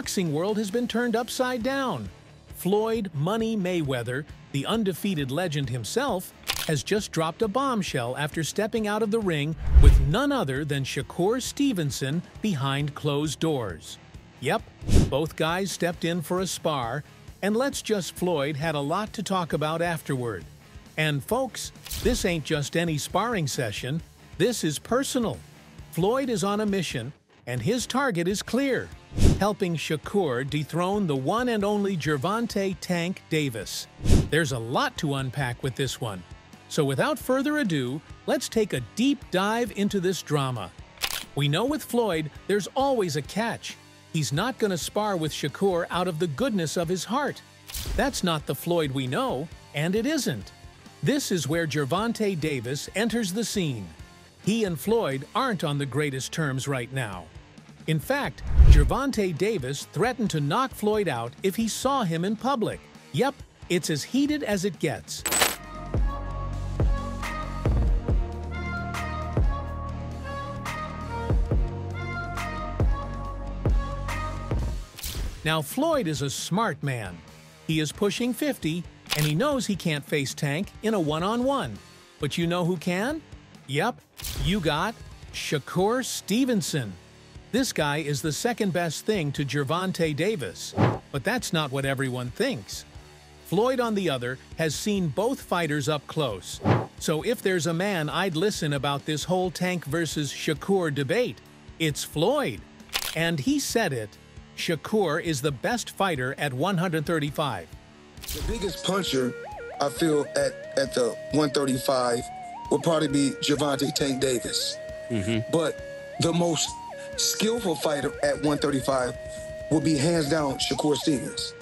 boxing world has been turned upside down. Floyd Money Mayweather, the undefeated legend himself, has just dropped a bombshell after stepping out of the ring with none other than Shakur Stevenson behind closed doors. Yep, both guys stepped in for a spar, and Let's Just Floyd had a lot to talk about afterward. And folks, this ain't just any sparring session, this is personal. Floyd is on a mission, and his target is clear helping Shakur dethrone the one and only Gervonta Tank Davis. There's a lot to unpack with this one. So without further ado, let's take a deep dive into this drama. We know with Floyd, there's always a catch. He's not going to spar with Shakur out of the goodness of his heart. That's not the Floyd we know, and it isn't. This is where Gervonta Davis enters the scene. He and Floyd aren't on the greatest terms right now. In fact, Gervonta Davis threatened to knock Floyd out if he saw him in public. Yep, it's as heated as it gets. Now, Floyd is a smart man. He is pushing 50, and he knows he can't face Tank in a one-on-one. -on -one. But you know who can? Yep, you got Shakur Stevenson. This guy is the second best thing to Gervonta Davis. But that's not what everyone thinks. Floyd, on the other, has seen both fighters up close. So if there's a man I'd listen about this whole Tank versus Shakur debate, it's Floyd. And he said it Shakur is the best fighter at 135. The biggest puncher, I feel, at, at the 135 would probably be Gervonta Tank Davis. Mm-hmm. But the most skillful fighter at 135 would be hands down Shakur Stevens.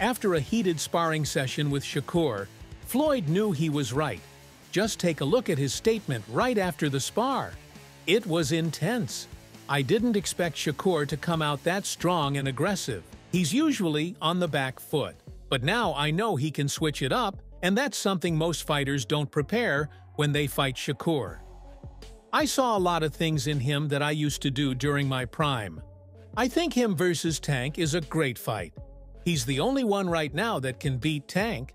After a heated sparring session with Shakur, Floyd knew he was right. Just take a look at his statement right after the spar. It was intense. I didn't expect Shakur to come out that strong and aggressive. He's usually on the back foot. But now I know he can switch it up, and that's something most fighters don't prepare when they fight Shakur. I saw a lot of things in him that I used to do during my prime. I think him versus Tank is a great fight. He's the only one right now that can beat Tank.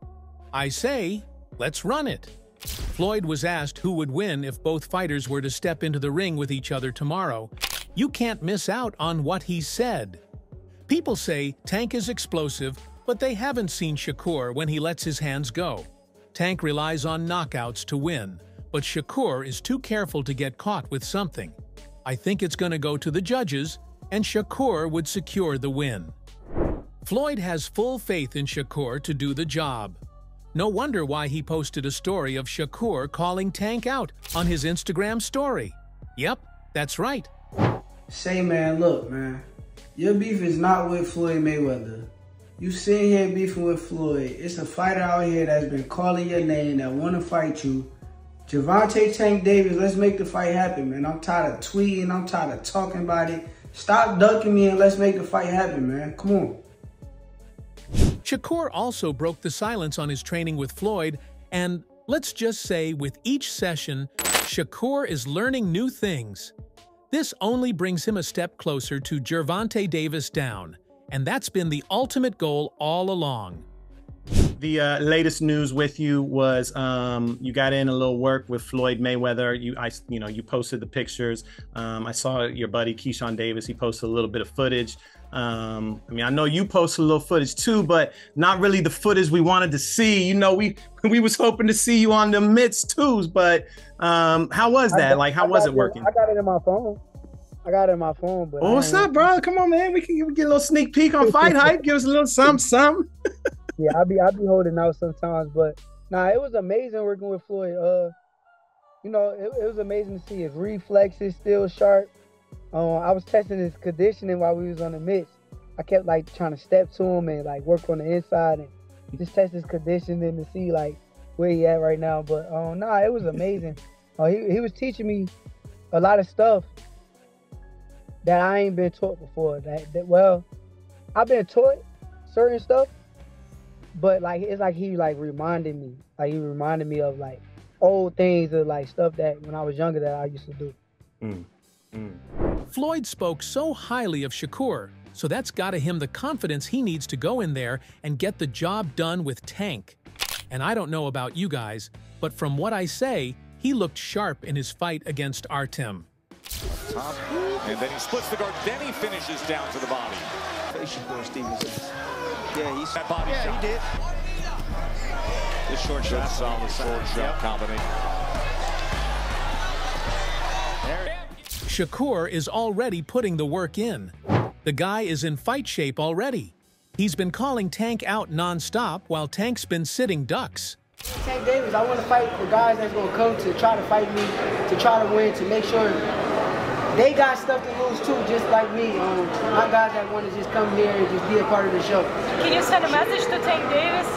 I say, let's run it. Floyd was asked who would win if both fighters were to step into the ring with each other tomorrow, you can't miss out on what he said. People say Tank is explosive, but they haven't seen Shakur when he lets his hands go. Tank relies on knockouts to win, but Shakur is too careful to get caught with something. I think it's going to go to the judges, and Shakur would secure the win. Floyd has full faith in Shakur to do the job. No wonder why he posted a story of Shakur calling Tank out on his Instagram story. Yep, that's right. Say, man, look, man. Your beef is not with Floyd Mayweather. You sitting here beefing with Floyd. It's a fighter out here that's been calling your name that want to fight you. Gervonta Tank Davis, let's make the fight happen, man. I'm tired of tweeting. I'm tired of talking about it. Stop ducking me and let's make the fight happen, man. Come on. Shakur also broke the silence on his training with Floyd, and let's just say with each session, Shakur is learning new things. This only brings him a step closer to Gervonta Davis down, and that's been the ultimate goal all along. The uh, latest news with you was um, you got in a little work with Floyd Mayweather. You, I, you know, you posted the pictures. Um, I saw your buddy Keyshawn Davis. He posted a little bit of footage. Um, I mean, I know you posted a little footage too, but not really the footage we wanted to see. You know, we we was hoping to see you on the mitts too, but um, how was that? Got, like, how was it working? I got it in my phone. I got it in my phone. But oh, what's up, bro? Come on, man. We can get a little sneak peek on Fight Hype. Give us a little something, something. Yeah, I'll be I'll be holding out sometimes, but nah, it was amazing working with Floyd. Uh, you know, it, it was amazing to see his reflexes still sharp. Um, I was testing his conditioning while we was on the mitts. I kept like trying to step to him and like work on the inside and just test his conditioning to see like where he at right now. But um, nah, it was amazing. Uh, he he was teaching me a lot of stuff that I ain't been taught before. That, that well, I've been taught certain stuff, but like it's like he like reminded me, like he reminded me of like old things of like stuff that when I was younger that I used to do. Mm. Mm. Floyd spoke so highly of Shakur so that's gotta him the confidence he needs to go in there and get the job done with Tank. And I don't know about you guys, but from what I say, he looked sharp in his fight against Artem. Top, and then he splits the guard, then he finishes down to the body. Shakur Stevenson. Yeah, he's that body yeah, shot. he did. The short Good shot. solid short shot Yep. combination. Shakur is already putting the work in. The guy is in fight shape already. He's been calling Tank out non-stop while Tank's been sitting ducks. Tank Davis, I want to fight the guys that's going to come to try to fight me, to try to win, to make sure they got stuff to lose too, just like me. Um, my guys that want to just come here and just be a part of the show. Can you send a message to Tank Davis?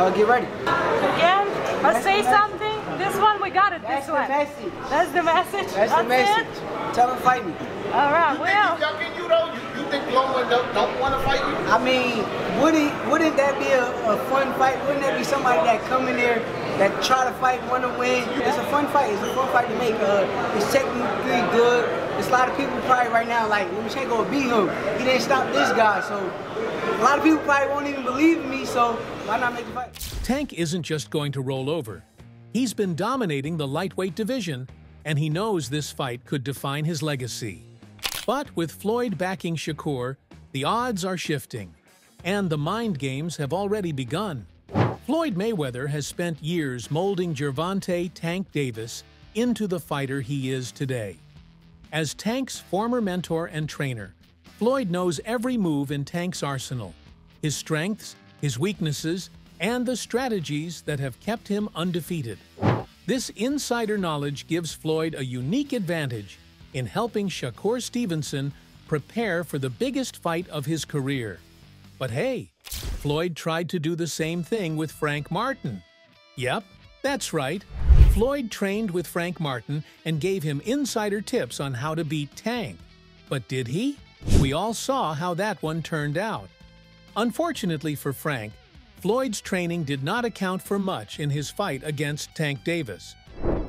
Uh, get ready. Again? Let's say something. This one, we got it That's this the one. message. That's the message? That's the message. it? Tell them fight me. All right, well. Yucking you though? You, you think Loma don't, don't want to fight you? I mean, wouldn't wouldn't that be a, a fun fight? Wouldn't that be somebody that come in there that try to fight, want to win? It's a fun fight. It's a fun fight to make. Uh, it's technically good. There's a lot of people probably right now like Lomachenko beat him. He didn't stop this guy, so a lot of people probably won't even believe in me. So why not make the fight? Tank isn't just going to roll over. He's been dominating the lightweight division, and he knows this fight could define his legacy. But with Floyd backing Shakur, the odds are shifting, and the mind games have already begun. Floyd Mayweather has spent years molding Gervonta Tank Davis into the fighter he is today. As Tank's former mentor and trainer, Floyd knows every move in Tank's arsenal, his strengths, his weaknesses, and the strategies that have kept him undefeated. This insider knowledge gives Floyd a unique advantage in helping Shakur Stevenson prepare for the biggest fight of his career. But hey, Floyd tried to do the same thing with Frank Martin. Yep, that's right. Floyd trained with Frank Martin and gave him insider tips on how to beat Tank. But did he? We all saw how that one turned out. Unfortunately for Frank, Floyd's training did not account for much in his fight against Tank Davis.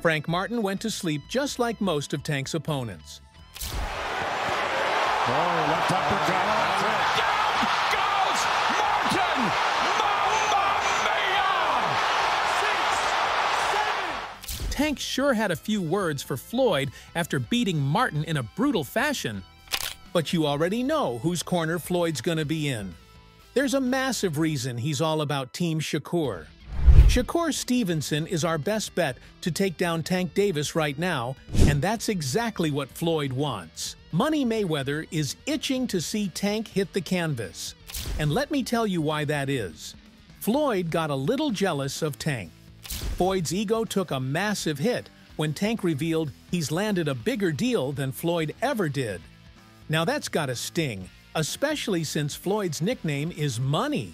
Frank Martin went to sleep just like most of Tank's opponents. Oh, left uppercut. Down goes Martin! Tank sure had a few words for Floyd after beating Martin in a brutal fashion. But you already know whose corner Floyd's gonna be in. There's a massive reason he's all about Team Shakur. Shakur Stevenson is our best bet to take down Tank Davis right now, and that's exactly what Floyd wants. Money Mayweather is itching to see Tank hit the canvas. And let me tell you why that is. Floyd got a little jealous of Tank. Floyd's ego took a massive hit when Tank revealed he's landed a bigger deal than Floyd ever did. Now that's gotta sting, especially since Floyd's nickname is Money.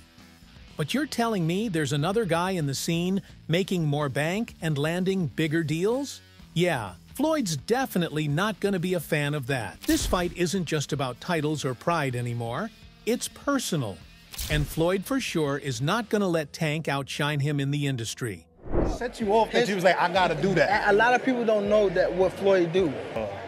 But you're telling me there's another guy in the scene making more bank and landing bigger deals? Yeah, Floyd's definitely not going to be a fan of that. This fight isn't just about titles or pride anymore, it's personal. And Floyd for sure is not going to let Tank outshine him in the industry. Set you off that you was like, I gotta do that. A lot of people don't know that what Floyd do.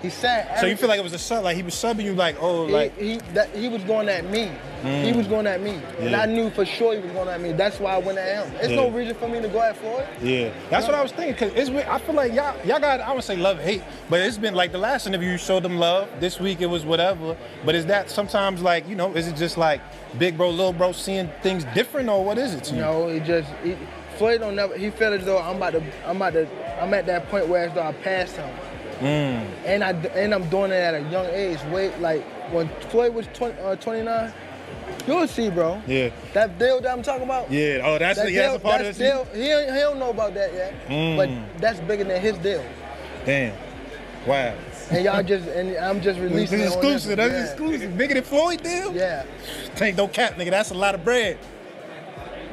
He said. So you feel like it was a sub, like he was subbing you, like, oh, like, he, he, that, he was going at me. He mm. was going at me. And I knew for sure he was going at me. That's why I went at him. There's no reason for me to go at Floyd. yeah. That's what I was thinking. Cause it's. I feel like y'all, y'all got, I would say love, hate, but it's been like the last interview you showed them love. This week it was whatever. But is that sometimes like, you know, is it just like big bro, little bro seeing things different, or what is it to you? Know, it just he, Floyd don't never. He feel as though I'm about to. I'm about to. I'm at that point where as though I passed him. Mm. And I and I'm doing it at a young age. Wait, like when Floyd was 20, uh, 29, you'll see, bro. Yeah. That deal that I'm talking about. Yeah. Oh, that's That the, deal, that's a part that's of this. deal. He, don't- he don't know about that yet. Mm. But that's bigger than his deal. Damn. Wow. And y'all just and I'm just This releasing is it on exclusive. That's Yeah. exclusive. Bigger than Floyd deal? Yeah. Tank no cap, nigga. That's a lot of bread.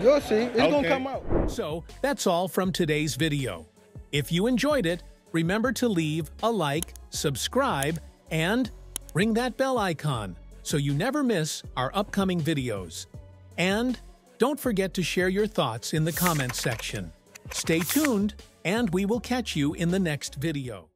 You'll see. It's gonna come out. So that's all from today's video. If you enjoyed it, remember to leave a like, subscribe, and ring that bell icon so you never miss our upcoming videos. And don't forget to share your thoughts in the comments section. Stay tuned, and we will catch you in the next video.